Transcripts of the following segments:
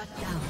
Shut down.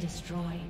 Destroyed.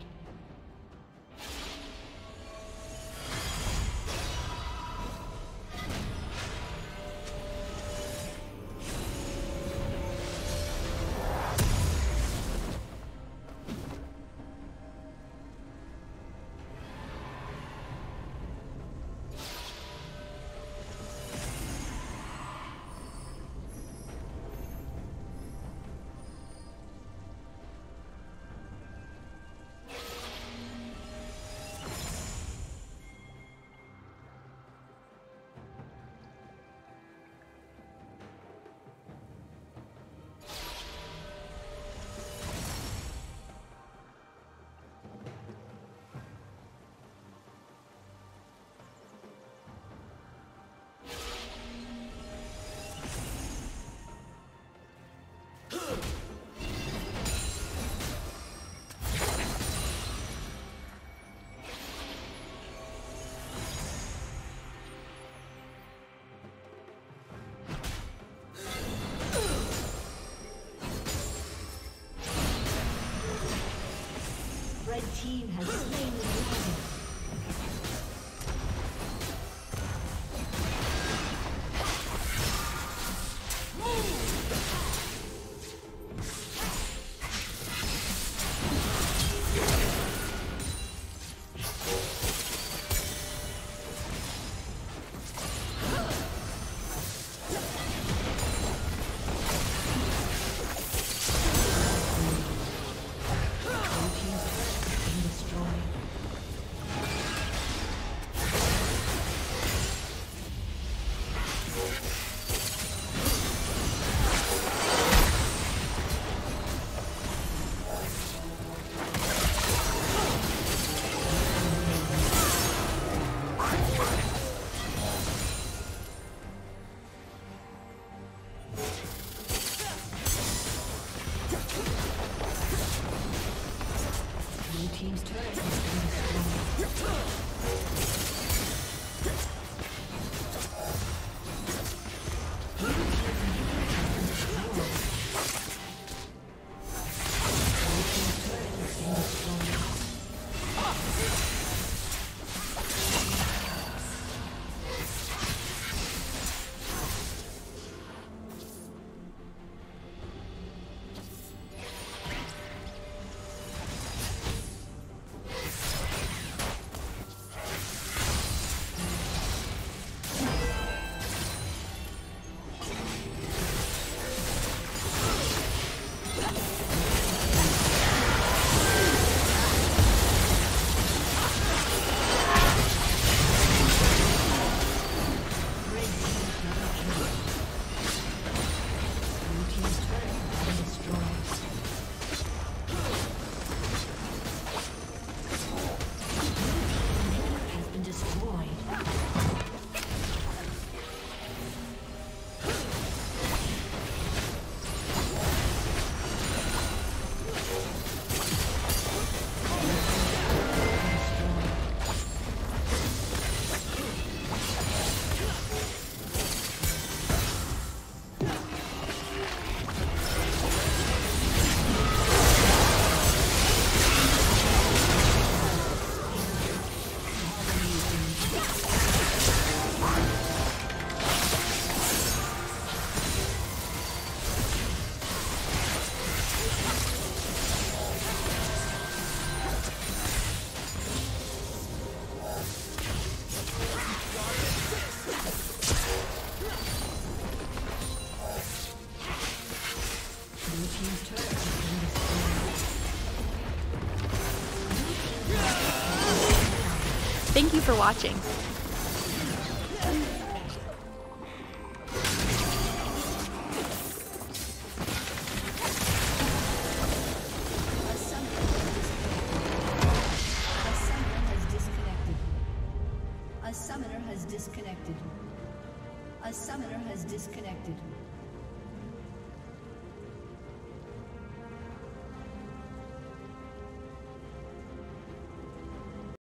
Team has slain you for watching.